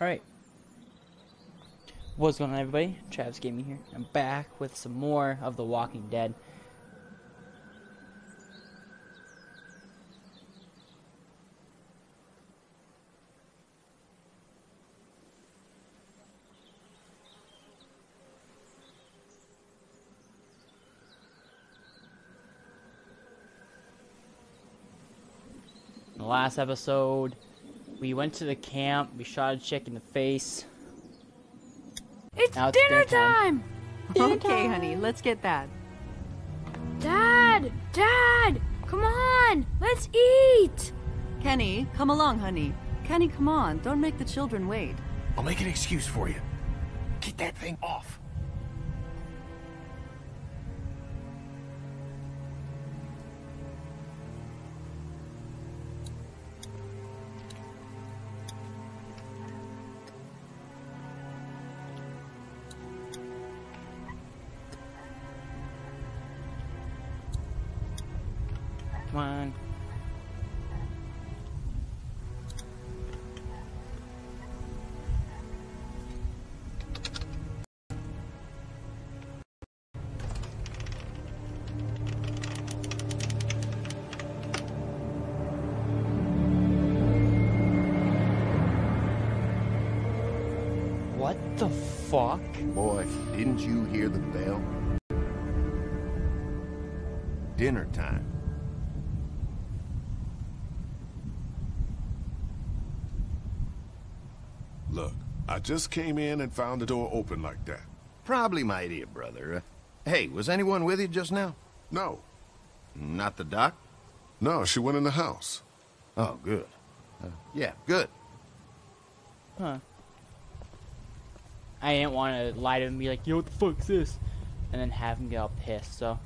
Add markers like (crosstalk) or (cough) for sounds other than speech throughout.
Alright. What's going on, everybody? Travis Gaming here. I'm back with some more of The Walking Dead. In the last episode, we went to the camp, we shot a chick in the face. It's Now it's dinner (laughs) dinner time. time. Okay, honey, let's get that. Dad, Dad, come on, let's eat. Kenny, come along, honey. Kenny, come on. Don't make the children wait. I'll make an excuse for you. Get that thing off. Fuck? Boy, didn't you hear the bell? Dinner time. Look, I just came in and found the door open like that. Probably my idiot brother. Uh, hey, was anyone with you just now? No, Not the doc? no, she went in the house. Oh, good. Uh, yeah, good. Huh. I didn't want to lie to him and be like, yo, what the fuck's this? And then have him get all pissed, so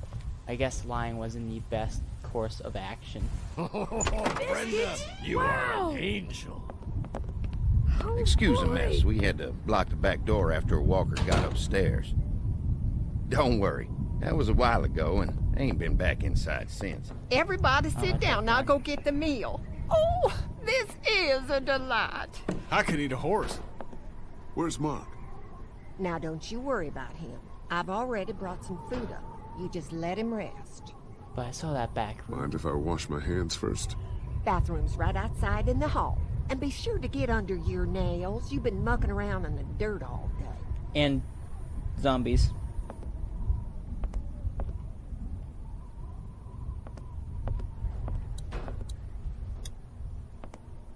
I guess lying wasn't the best course of action. (laughs) Oh, Brenda, you are an angel. Oh, Excuse the boy. mess. We had to block the back door after Walker got upstairs. Don't worry. That was a while ago, and I ain't been back inside since. Everybody sit that's down. I'll go get the meal. Oh, this is a delight. I can eat a horse. Where's Mark? Now, don't you worry about him. I've already brought some food up. You just let him rest. But I saw that back room. Mind if I wash my hands first? Bathroom's right outside in the hall. And be sure to get under your nails. You've been mucking around in the dirt all day. And zombies.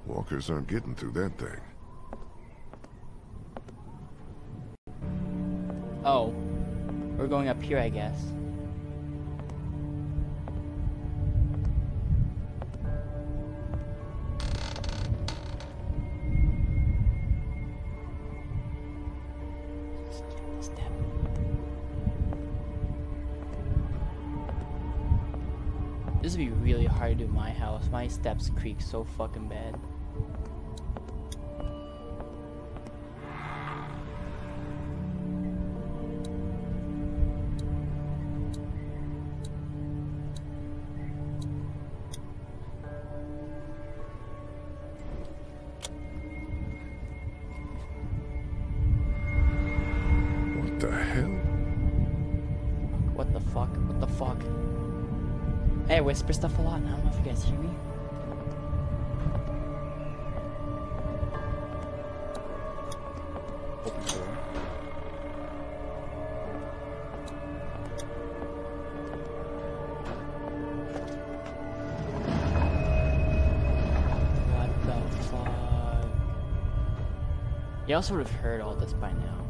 Walkers aren't getting through that thing. Oh. We're going up here, I guess. This would be really hard to do in my house. My steps creak so fucking bad. Whisper stuff a lot. and I don't know if you guys hear me. What the fuck? Y'all sort of heard all this by now.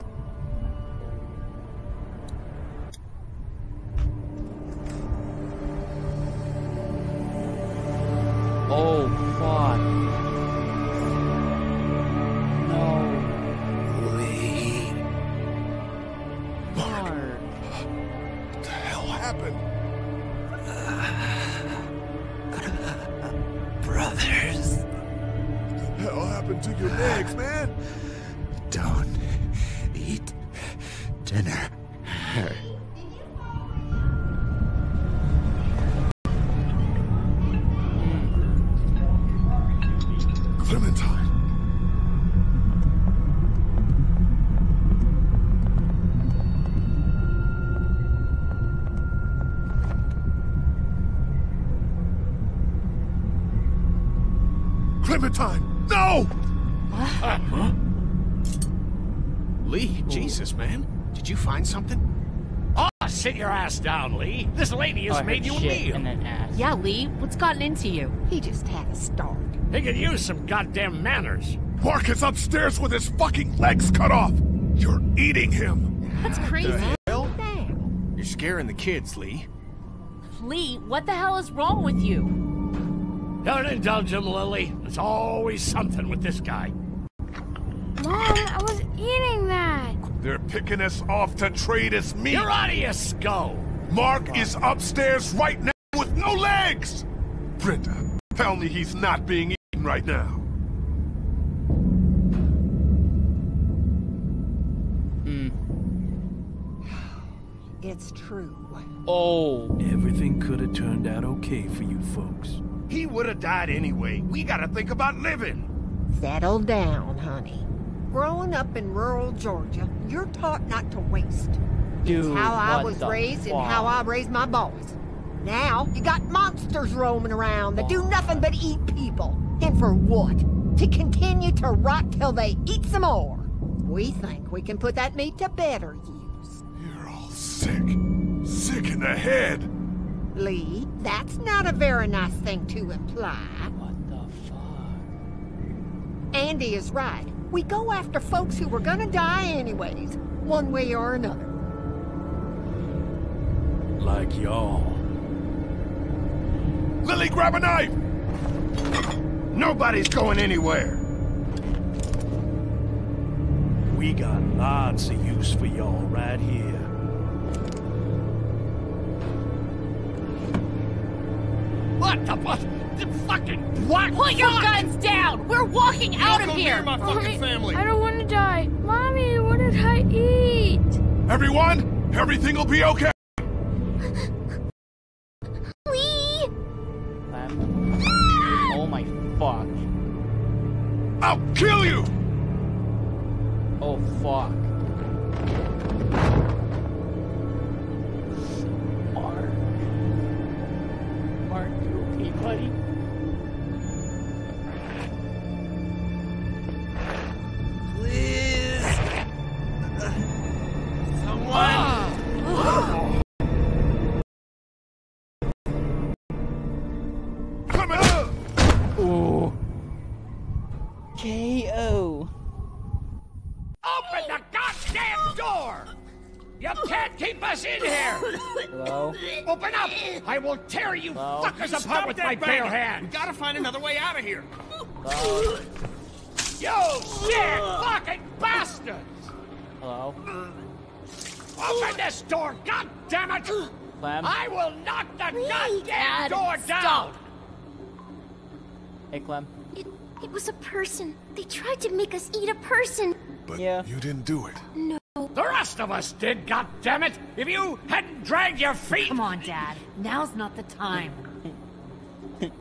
Lee, oh. Jesus, man. Did you find something? Oh, sit your ass down, Lee. This lady Oh, has I made you a meal. and then ass. Yeah, Lee, what's gotten into you? He just had a start. He could use some goddamn manners. Mark is upstairs with his fucking legs cut off! You're eating him! That's crazy. Hell? Damn. You're scaring the kids, Lee. Lee, what the hell is wrong with you? Don't indulge him, Lilly. There's always something with this guy. Mom, I was eating that. They're picking us off to trade us meat! You're out of your skull. Mark is upstairs right now with no legs! Brenda, tell me he's not being eaten right now. Hmm. It's true. Oh. Everything could have turned out okay for you folks. He would have died anyway. We gotta think about living. Settle down, honey. Growing up in rural Georgia, you're taught not to waste. Dude, it's how I was the raised and how I raised my boys. Now, you got monsters roaming around that do nothing but eat people. And for what? To continue to rot till they eat some more. We think we can put that meat to better use. You're all sick. Sick in the head. Lee, that's not a very nice thing to imply. What the fuck? Andy is right. We go after folks who were gonna die anyways, one way or another. Like y'all. Lilly, grab a knife! Nobody's going anywhere. We got lots of use for y'all right here. What the what? The fucking what? Put your guns down! We're walking out of here! near my fucking Mommy, family. I don't want to die. Mommy, what did I eat? Everyone, everything will be okay. Lee! Oh my fuck. I'll kill you! Oh fuck. KO. Open the goddamn door! You can't keep us in here! Hello? Open up! I will tear you Hello? fuckers apart with my bare We gotta find another way out of here. Hello? You sick fucking bastards! Hello? Open this door, god damn it! Clem? I will knock the goddamn Dad, door stop. down! Hey, Clem. It, it was a person. They tried to make us eat a person. But Yeah. you didn't do it. No. The rest of us did, god damn it! If you hadn't dragged your feet! Come on, Dad. Now's not the time. (laughs)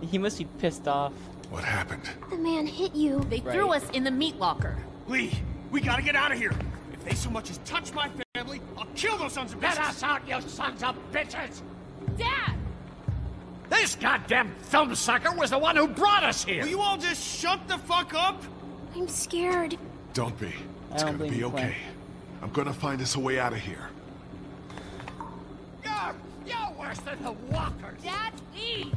He must be pissed off. What happened? The man hit you. They threw us in the meat locker. Lee, we gotta get out of here. If they so much as touch my family, I'll kill those sons of Let bitches. us out, you sons of bitches! Dad! This goddamn film sucker was the one who brought us here! Will you all just shut the fuck up? I'm scared. Don't be. It's don't gonna be you, Clem. okay. I'm gonna find us a way out of here. You're, you're worse than the walkers! Dad, please!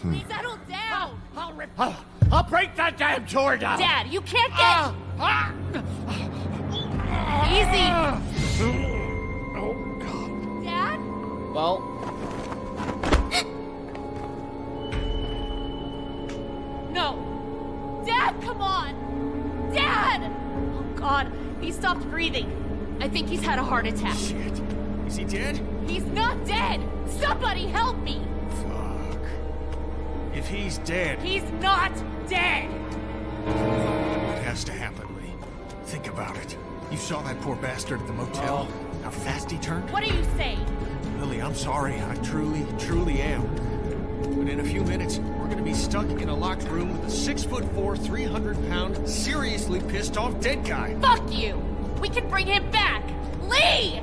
Please settle down! I'll rip. I'll, I'll break that damn door down! Dad, you can't get... Ah! Ah! Easy! God. Dad? Well, (gasps) No! Dad, come on! Dad! Oh, God. He stopped breathing. I think he's had a heart attack. Shit. Is he dead? He's not dead! Somebody help me! Fuck. If he's dead, He's not dead! it has to happen, Lee. Think about it. You saw that poor bastard at the motel? Oh. How fast he turned? What are you saying? Lilly, I'm sorry. I truly, truly am. But in a few minutes, we're gonna be stuck in a locked room with a six foot four, 300 pound, seriously pissed off dead guy. Fuck you! We can bring him back! Lee!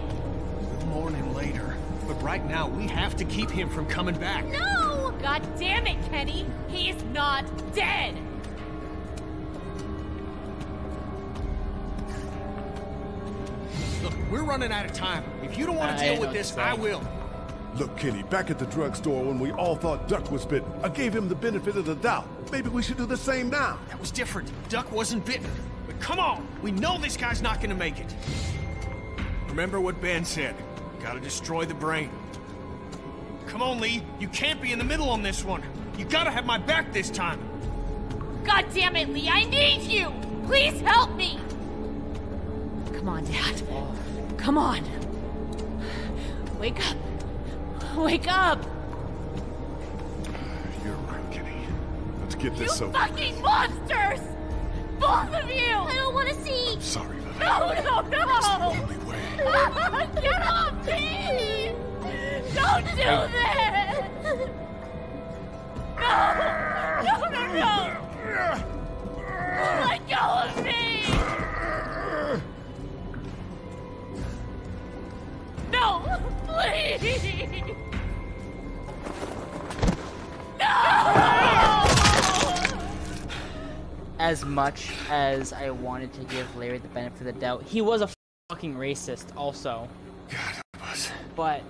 We'll mourn him later. But right now, we have to keep him from coming back. No! God damn it, Kenny! He's not dead! We're running out of time. If you don't want to deal with this, I will. Look, Kenny, back at the drugstore when we all thought Duck was bitten, I gave him the benefit of the doubt. Maybe we should do the same now. That was different. Duck wasn't bitten. But come on, we know this guy's not gonna make it. Remember what Ben said. Gotta destroy the brain. Come on, Lee. You can't be in the middle on this one. You gotta have my back this time. God damn it, Lee, I need you! Please help me! Come on, Dad. Come on. Wake up. Wake up! You're right, Kenny. Let's get You this over. fucking monsters! Both of you! I don't want to see! Sorry, Lilly. No, no, no! Only way. (laughs) Get off me! Don't do this! No! No, no, no! Let go of me! No! Please! No! As much as I wanted to give Larry the benefit of the doubt, he was a fucking racist also. God, was. But,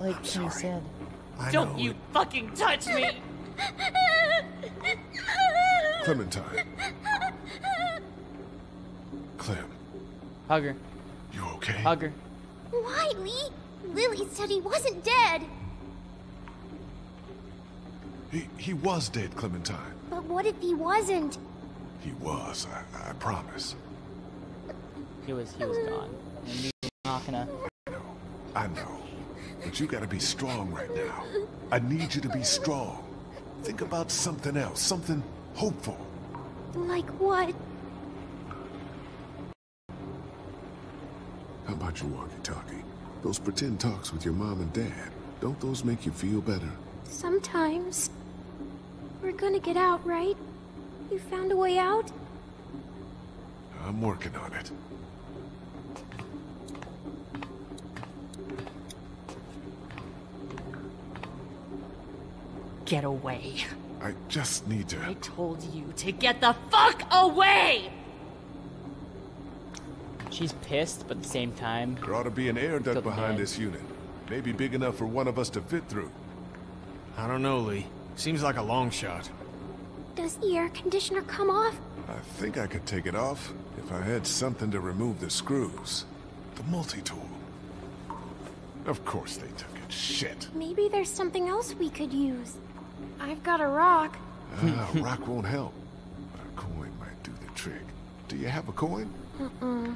like Kenny said, Don't you fucking touch me! Clementine. Clem, hug her, you okay? hug her. Why, Lee? Lilly said he wasn't dead. He, he was dead, Clementine. But what if he wasn't? He was, I, I promise. He was, he was gone. And we were not gonna. I know. But you gotta be strong right now. I need you to be strong. Think about something else, something hopeful. Like what? How about your walkie-talkie? Those pretend talks with your mom and dad. Don't those make you feel better? Sometimes. We're gonna get out, right? You found a way out? I'm working on it. Get away. I just need to... I told you to get the fuck away! She's pissed, but at the same time, There ought to be an air duct behind dead. this unit. Maybe big enough for one of us to fit through. I don't know, Lee. Seems like a long shot. Does the air conditioner come off? I think I could take it off if I had something to remove the screws. The multi-tool. Of course they took it. Shit. Maybe there's something else we could use. I've got a rock. Ah, a (laughs) rock won't help. But a coin might do the trick. Do you have a coin? Uh-uh.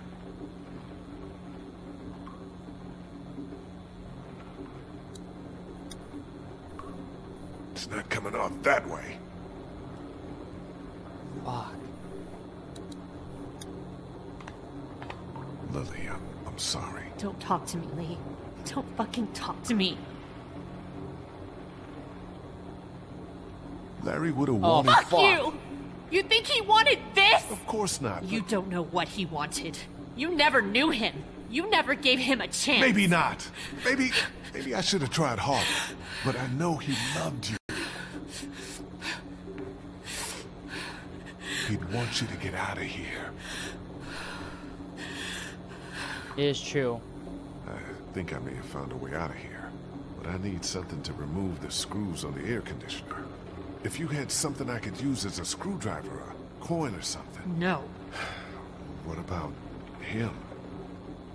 It's not coming off that way. fuck. Lilly, I'm, I'm sorry. Don't talk to me, Lee. Don't fucking talk to me. Larry would have wanted... Oh, wanted... Fuck you! You think he wanted this? Of course not. You don't know what he wanted. You never knew him. You never gave him a chance. Maybe not. Maybe, maybe I should have tried harder. But I know he loved you. He'd want you to get out of here. It is true. I think I may have found a way out of here. But I need something to remove the screws on the air conditioner. If you had something I could use as a screwdriver, a coin or something. No. What about him?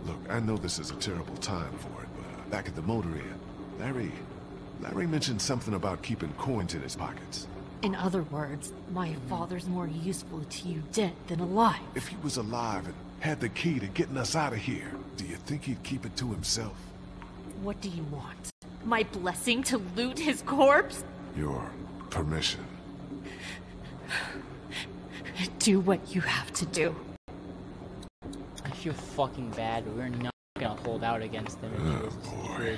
Look, I know this is a terrible time for it, but uh, back at the motor inn, Larry... Larry mentioned something about keeping coins in his pockets. In other words, my father's more useful to you dead than alive. If he was alive and had the key to getting us out of here, do you think he'd keep it to himself? What do you want? My blessing to loot his corpse? Your permission. Do what you have to do. I feel fucking bad, but we're not gonna hold out against him. Oh, It's just- boy.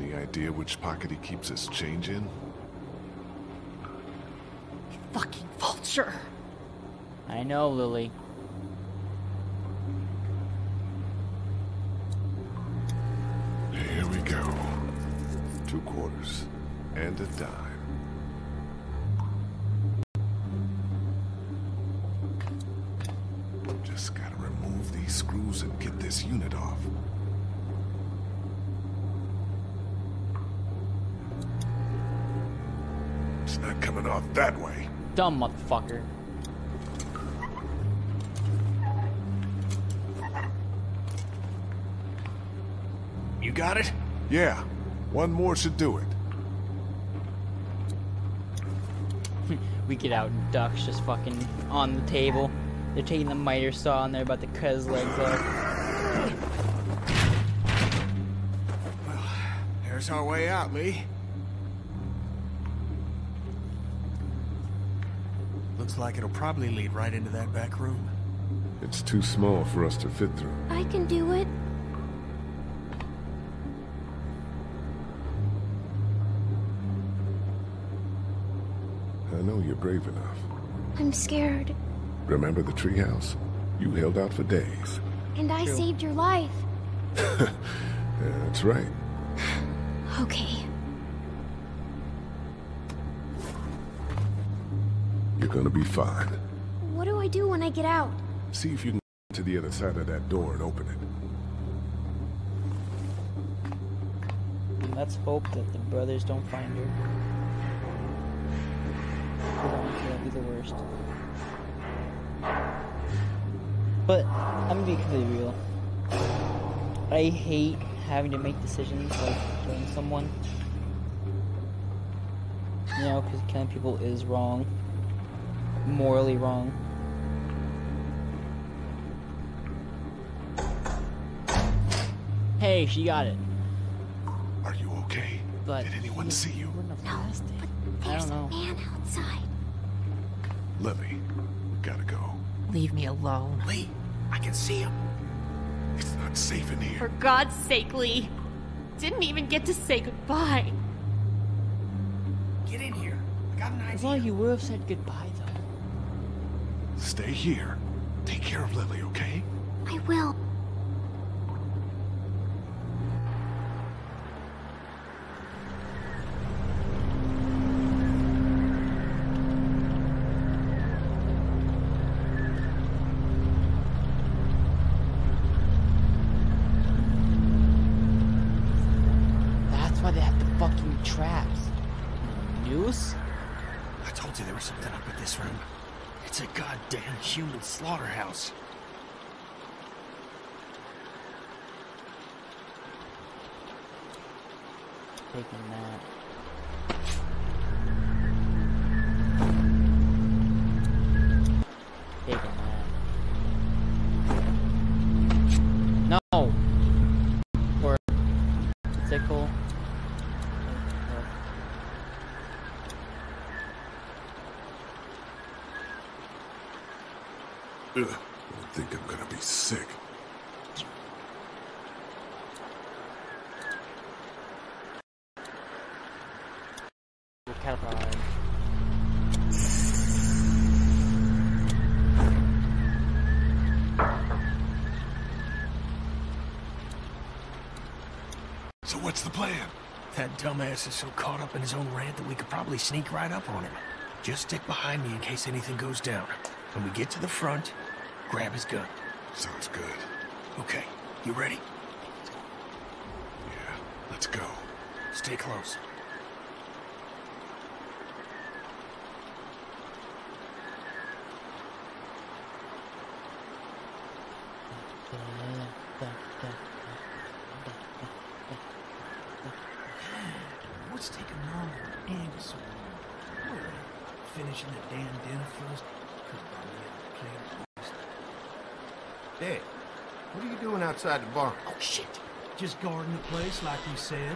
Here's a- a rock. Any idea which pocket he keeps his change in? Fucking vulture. I know, Lilly. Here we go. Two quarters. And a dime. Just gotta remove these screws and get this unit off. It's not coming off that way. Dumb motherfucker. You got it? Yeah, one more should do it. (laughs) we get out and Duck's just fucking on the table. They're taking the miter saw and they're about to cut his legs off. Well, there's our way out, Lee. Looks like it'll probably lead right into that back room. It's too small for us to fit through. I can do it. I know you're brave enough. I'm scared. Remember the treehouse? You held out for days. And I saved your life. (laughs) That's right. (sighs) Okay. Gonna be fine. What do I do when I get out? See if you can get to the other side of that door and open it. Let's hope that the brothers don't find her. That'd be the worst. But I'm gonna be completely real. I hate having to make decisions like killing someone. You know, because killing people is wrong. Morally wrong. Hey, she got it. Are you okay? But Did anyone see you? I don't know. Man outside. Lilly, we gotta go. Leave me alone. Lee, I can see him. It's not safe in here. For God's sake, Lee. Didn't even get to say goodbye. Get in here. I got an As idea. long you would have said goodbye, though. Stay here. Take care of Lilly, okay? I will. That's why they have the fucking traps. Noose? I told you there was something up with this room. It's a goddamn human slaughterhouse. Taking that. Taking that. No! Or sickle. Ugh, I think I'm gonna be sick. Catapult. So what's the plan? That dumbass is so caught up in his own rant that we could probably sneak right up on him. Just stick behind me in case anything goes down. When we get to the front, grab his gun. Sounds good. Okay, you ready? Yeah, let's go. Stay close. What's taking longer and so long? Finishing the damn dinner first? Could probably have a plan Dad, what are you doing outside the bar? Oh, shit. Just guarding the place like you said.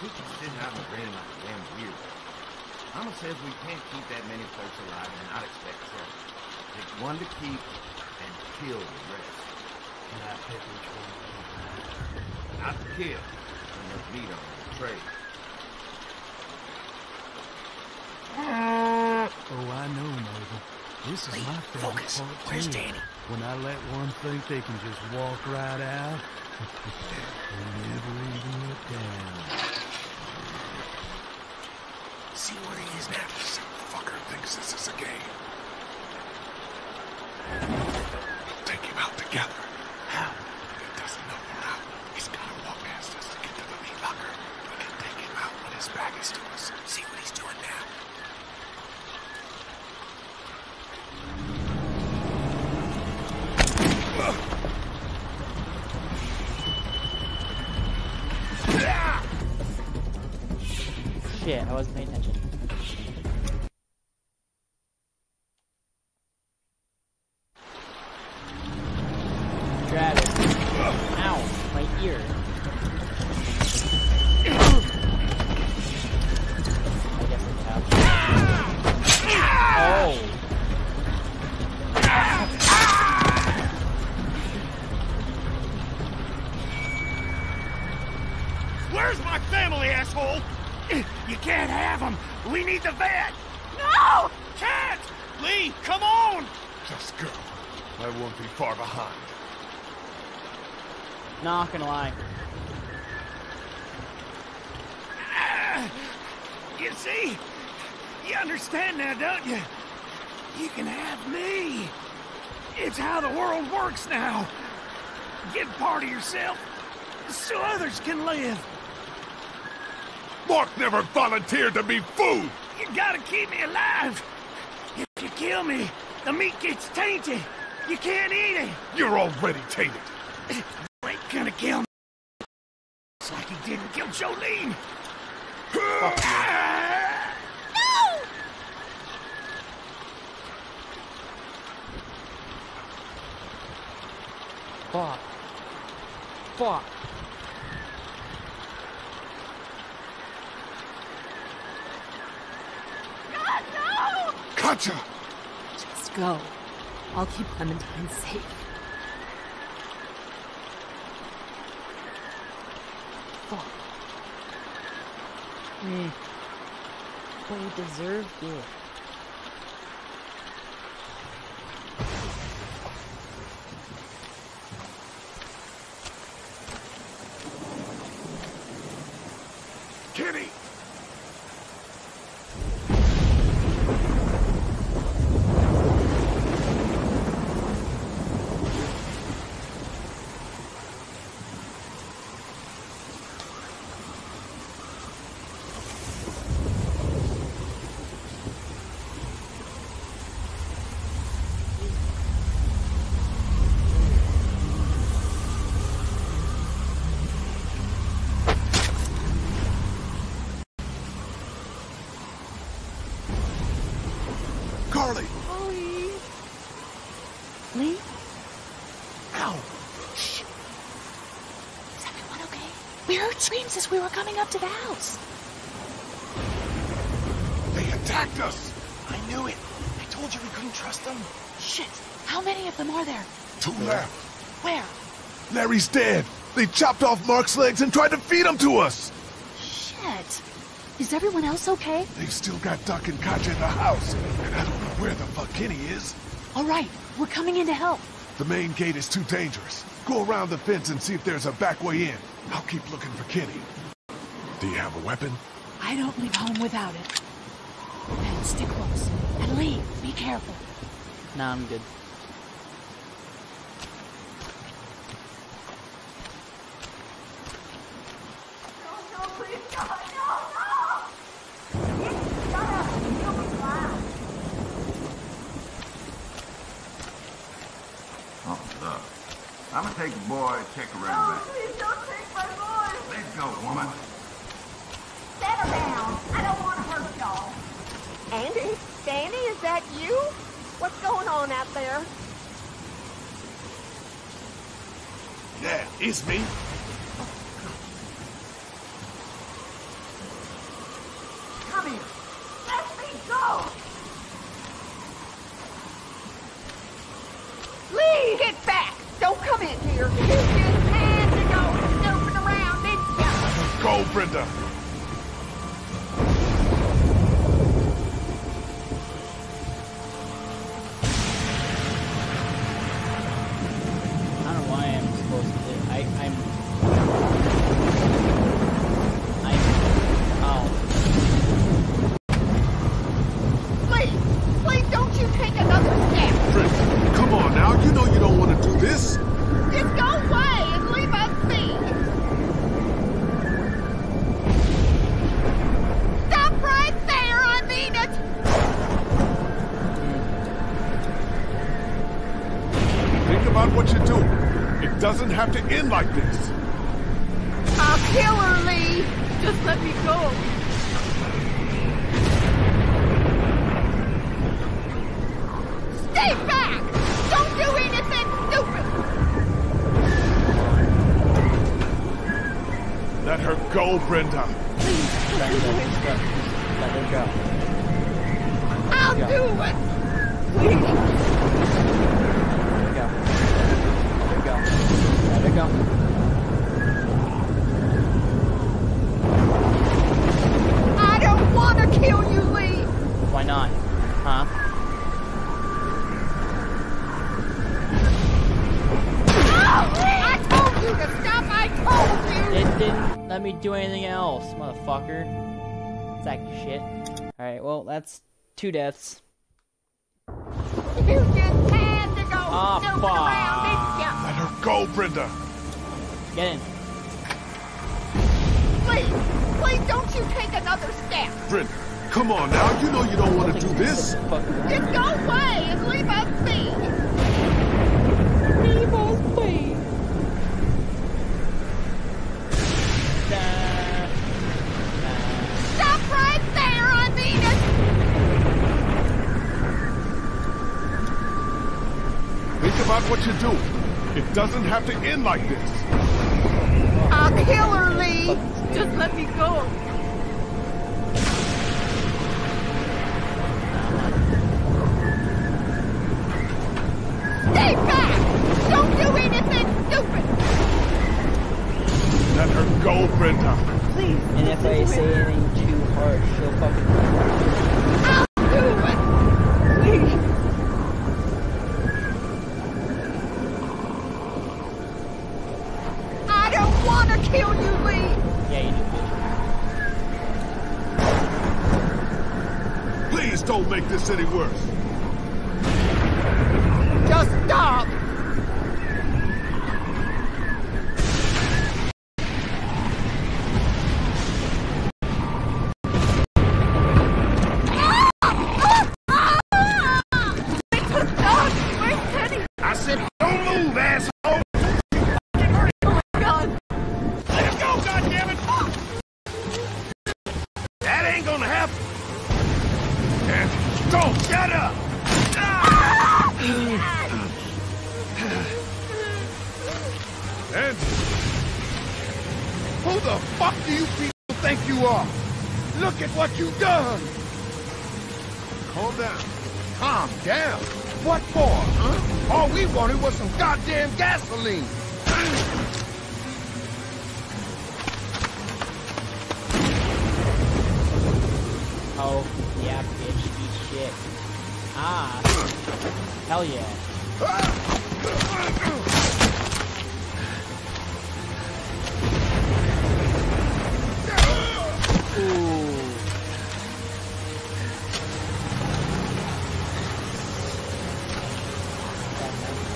We can sit out and rain like a damn weird. Mama says we can't keep that many folks alive and not expect trouble. Pick one to keep and kill the rest. And I pick which one to keep. Not to kill. Enough meat on the tray. Oh, I know, Mabel. This is Lee, my focus. Where's. Danny? When I let one think they can just walk right out, (laughs) they never even look down. See where he is now. Some fucker thinks this is a game. Take him out together. Not gonna lie. You see? You understand now, don't you? You can have me. It's how the world works now. Give part of yourself so others can live. Mark never volunteered to be food! You gotta keep me alive. If you kill me, the meat gets tainted. You can't eat it. You're already tainted. (laughs) You ain't gonna kill me. It's like he didn't kill Jolene. Ah! No! Fuck. Fuck. God, no! Katjaa! Just go. I'll keep Clementine safe. But he deserved it. Kenny! Carley! Lee? Ow! Is everyone okay? We heard screams as we were coming up to the house. They attacked us! I knew it. I told you we couldn't trust them. Shit! How many of them are there? Two left. Where? Larry's dead. They chopped off Mark's legs and tried to feed him to us. Shit! Is everyone else okay? They've still got Duck and Katjaa in the house, and I don't know where the fuck Kenny is. All right, we're coming in to help. The main gate is too dangerous. Go around the fence and see if there's a back way in. I'll keep looking for Kenny. Do you have a weapon? I don't leave home without it. And stick close. And Lee, be careful. Nah, I'm good. Oh, look. Take boy and check around back. Please don't take my boy! Let's go, woman. Settle down. I don't want to hurt y'all. Andy? Danny, is that you? What's going on out there? Yeah, it's me. Doesn't have to end like this. I'll kill her, Lee. Just let me go. Stay back! Don't do anything stupid! Let her go, Brenda. Let her go. Let her go. I'll Yeah. do it! Let her go. Let her go. Let her go. I don't want to kill you, Lee! Why not? Huh? Oh, I told you to stop! I told you! It didn't let me do anything else, motherfucker. Sack of shit. Alright, well, that's two deaths. You just had to go ah, snooping fuck. around, didn't ya? Let her go, Brenda. Get in. Please, please don't you take another step. Brenda, come on now. You know you don't want to do this. Just go away and leave us be. Leave us be. Stop right there, I mean it. Think about what you're doing. It doesn't have to end like this. Lee. Just let me go. And Who the fuck do you people think you are? Look at what you've done! calm down. Calm down. What for, huh? All we wanted was some goddamn gasoline. Oh, yeah. Ah. Hell yeah. Ooh.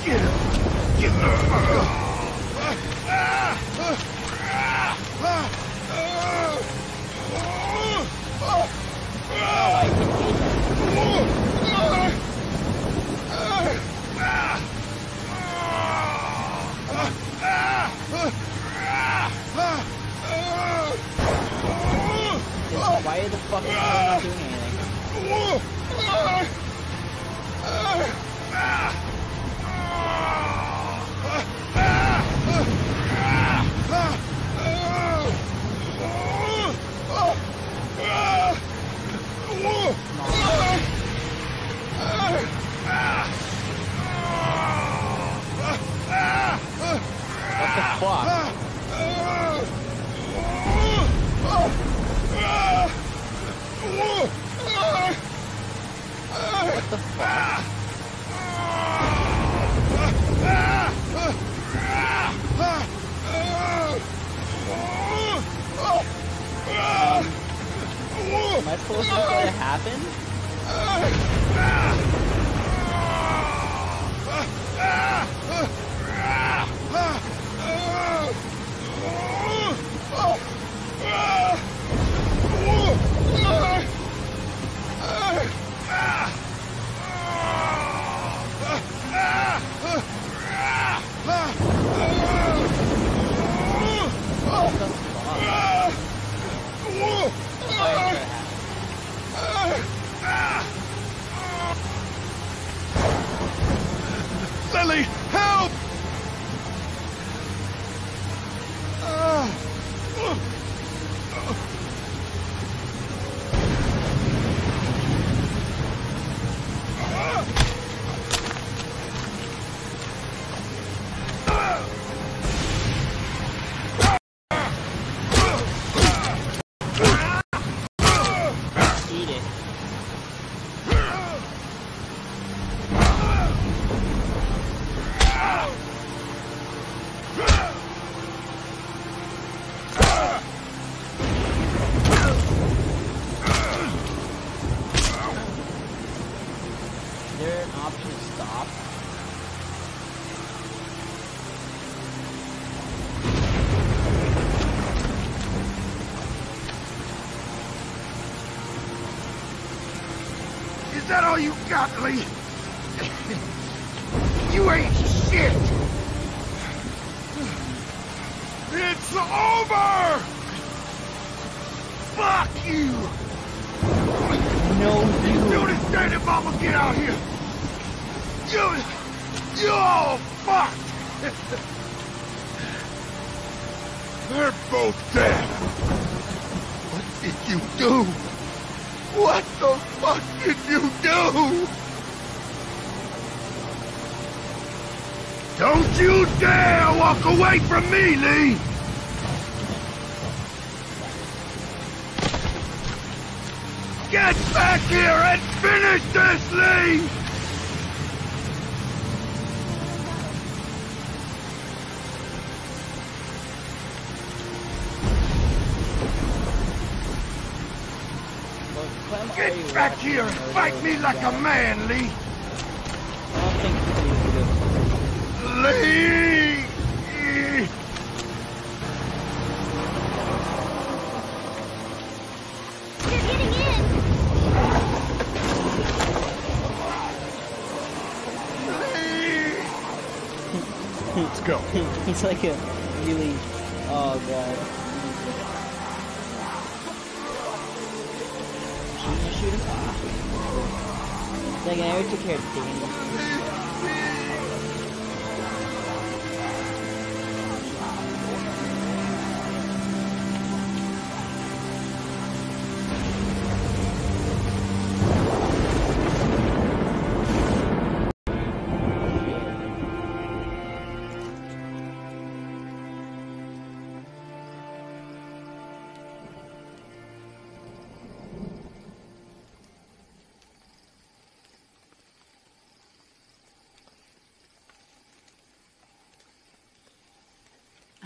Get up. Get the fuck up. Oh, I can hate that. Why the fuck is he not doing anything? What the fuck? What the fuck? Am I supposed to let it happen? Help! All you got, Lee? (laughs) you ain't shit! It's over! Fuck you! No, You do this if I'ma get out here! You... You all fucked! (laughs) They're both dead. What did you do? What the fuck did you do? Don't you dare walk away from me, Lee! Get back here and finish this, Lee! Back here and fight me like a man, Lee! I don't think he can do it. Lee! They're getting in! Let's go. He's like a really. Uh, oh god. Like, I already took care of Danny.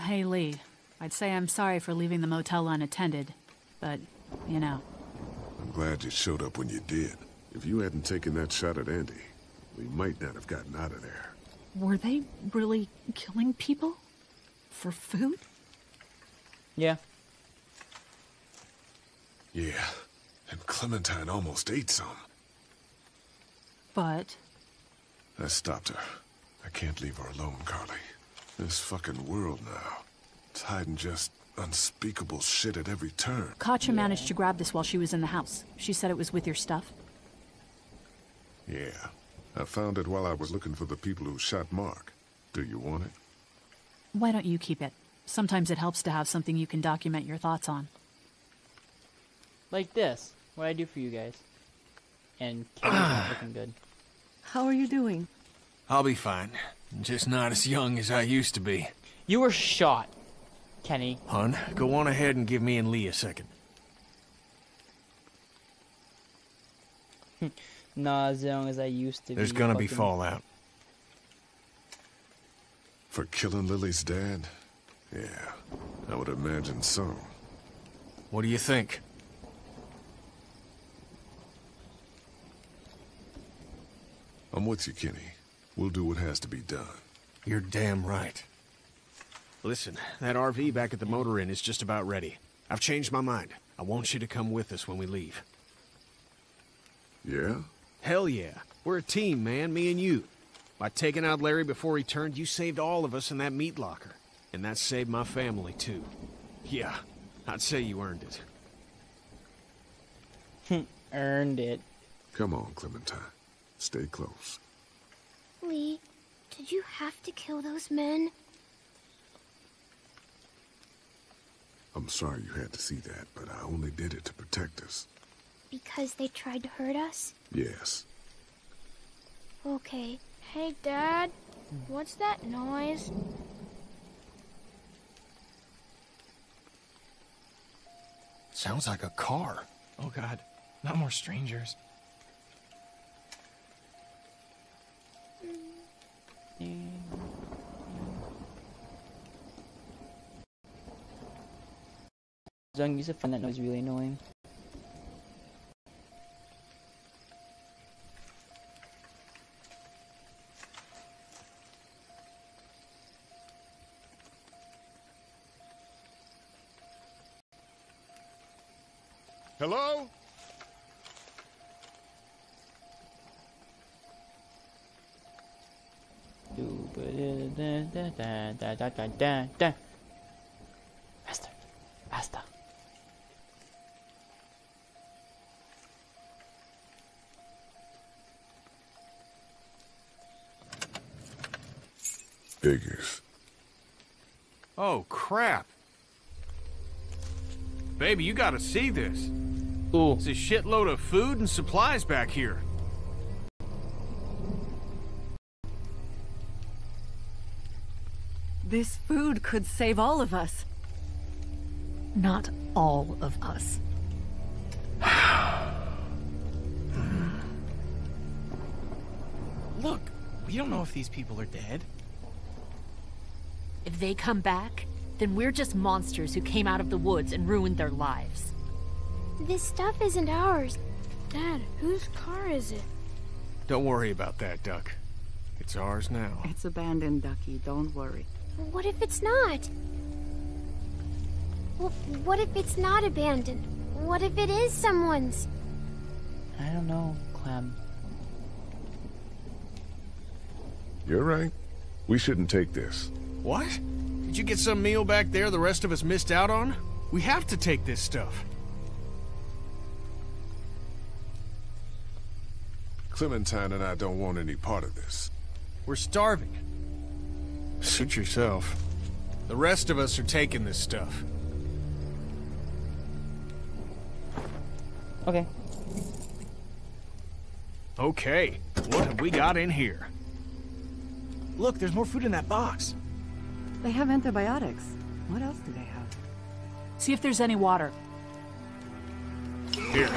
Hey, Lee. I'd say I'm sorry for leaving the motel unattended, but, you know. I'm glad you showed up when you did. If you hadn't taken that shot at Andy, we might not have gotten out of there. Were they really killing people? For food? Yeah. Yeah, and Clementine almost ate some. But I stopped her. I can't leave her alone, Carley. This fucking world now. It's hiding just unspeakable shit at every turn. Katjaa managed to grab this while she was in the house. She said it was with your stuff. Yeah. I found it while I was looking for the people who shot Mark. Do you want it? Why don't you keep it? Sometimes it helps to have something you can document your thoughts on. Like this. What I do for you guys. And Kenny's not looking good. How are you doing? I'll be fine. Just not as young as I used to be. You were shot, Kenny. Hun, go on ahead and give me and Lee a second. (laughs) Not as young as I used to be. There's be. gonna be fallout. For killing Lilly's dad? Yeah, I would imagine so. What do you think? I'm with you, Kenny. We'll do what has to be done. You're damn right. Listen, that RV back at the motor inn is just about ready. I've changed my mind. I want you to come with us when we leave. Yeah? Hell yeah. We're a team, man, me and you. By taking out Larry before he turned, you saved all of us in that meat locker. And that saved my family, too. Yeah, I'd say you earned it. (laughs) Earned it. Come on, Clementine. Stay close. Lee, Did you have to kill those men? I'm sorry you had to see that, but I only did it to protect us. Because they tried to hurt us? Yes. Okay. Hey, Dad. What's that noise? Sounds like a car. Oh god, not more strangers. Interesting. Zung, use a fun that noise really annoying. Da da da da da da. Faster, faster. Figures. Oh, crap. Baby, you gotta see this. Ooh. It's a shitload of food and supplies back here. This food could save all of us. Not all of us. (sighs) Look, we don't know if these people are dead. If they come back, then we're just monsters who came out of the woods and ruined their lives. This stuff isn't ours. Dad, whose car is it? Don't worry about that, Duck. It's ours now. It's abandoned, Ducky. Don't worry. What if it's not? What if it's not abandoned? What if it is someone's? I don't know, Clem. You're right. We shouldn't take this. What? Did you get some meal back there the rest of us missed out on? We have to take this stuff. Clementine and I don't want any part of this. We're starving. Suit yourself. The rest of us are taking this stuff. Okay. Okay, what have we got in here? Look, there's more food in that box. They have antibiotics. What else do they have? See if there's any water. Here.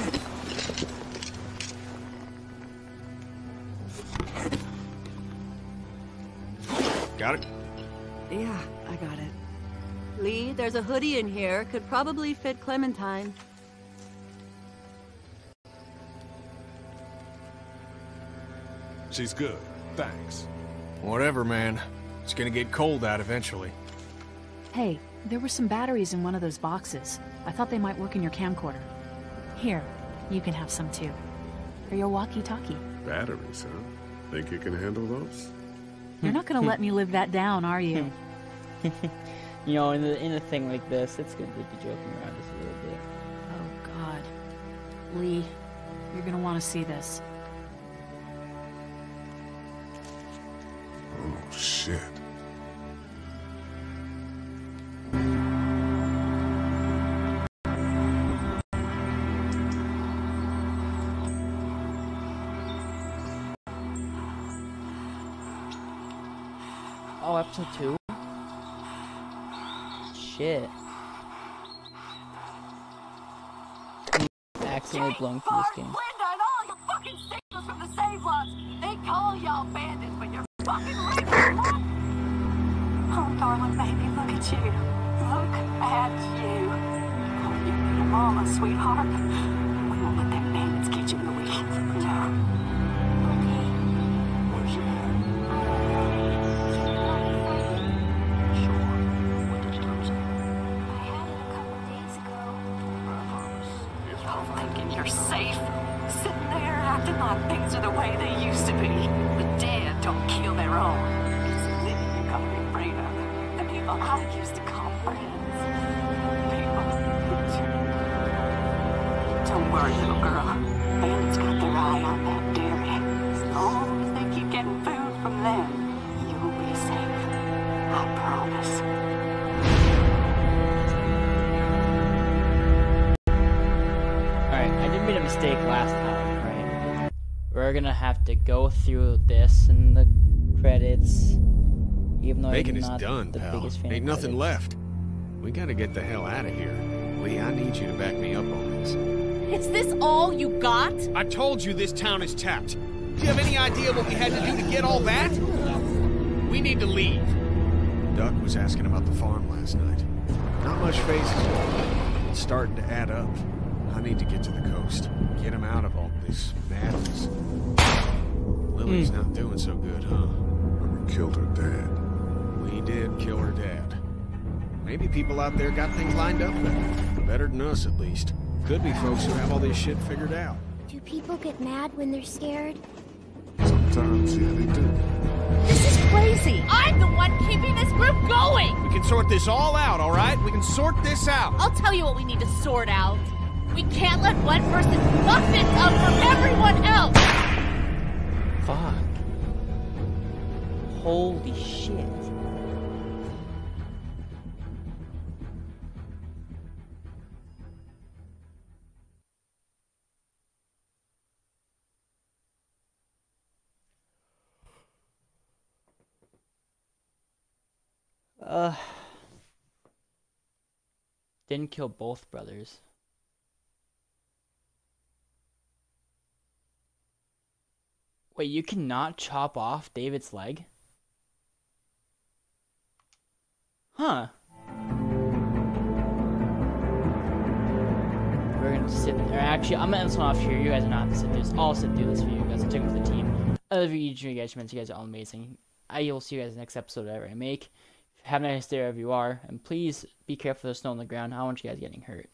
Got it? Yeah, I got it. Lee, there's a hoodie in here. Could probably fit Clementine. She's good. Thanks. Whatever, man. It's gonna get cold out eventually. Hey, there were some batteries in one of those boxes. I thought they might work in your camcorder. Here, you can have some too. For your walkie-talkie. Batteries, huh? Think you can handle those? You're not gonna let me live that down, are you? (laughs) You know, in the in a thing like this, it's good to be joking around just a little bit. Oh God. Lee, you're gonna want to see this. Oh, shit. Episode two. Shit. Accidentally blown through this game. Linda and all you fucking signals from the Save Lots. They call y'all bandits, but you're fucking Oh, darling baby, look at you. Look at you. Oh, you mama, sweetheart. We won't let them go through this and the credits. Even though Bacon I'm is done, the pal. biggest fan Ain't nothing credits. left. We gotta get the hell out of here. Lee, I need you to back me up on this. Is this all you got? I told you this town is tapped. Do you have any idea what we had to do to get all that? We need to leave. Duck was asking about the farm last night. Not much faces. It's starting to add up. I need to get to the coast. Get him out of all this madness. Hmm. Lilly's not doing so good, huh? We killed her dad. We did kill her dad. Maybe people out there got things lined up better. Better than us, at least. Could be folks who have all this shit figured out. Do people get mad when they're scared? Sometimes, yeah, they do. This is crazy. I'm the one keeping this group going. We can sort this all out, all right? We can sort this out. I'll tell you what we need to sort out. We can't let one person fuck this up for everyone else. Holy shit. Uh, didn't kill both brothers. Wait, you cannot chop off David's leg? Huh. We're gonna sit there. Actually, I'm gonna end this one off here. You guys are not have to sit through this. I'll sit through this for you guys. I'll take it with the team. I love you, of you guys. You guys are all amazing. I will see you guys next episode whatever I make. Have a nice day wherever you are, and please be careful. There's snow on the ground. I don't want you guys getting hurt.